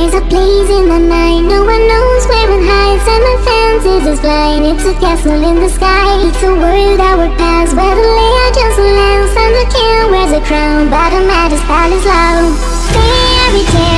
There's a blaze in the night, no one knows where it hides. And my fences is blind, it's a castle in the sky. It's a world that would pass, where the layout just lands And the king wears a crown, but the matter's palace is Fairy tale